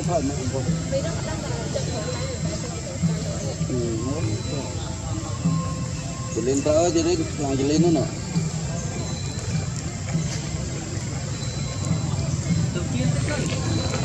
不怕难过。Jelintah aja deh, pulang jelintah nak. Tepi itu kan.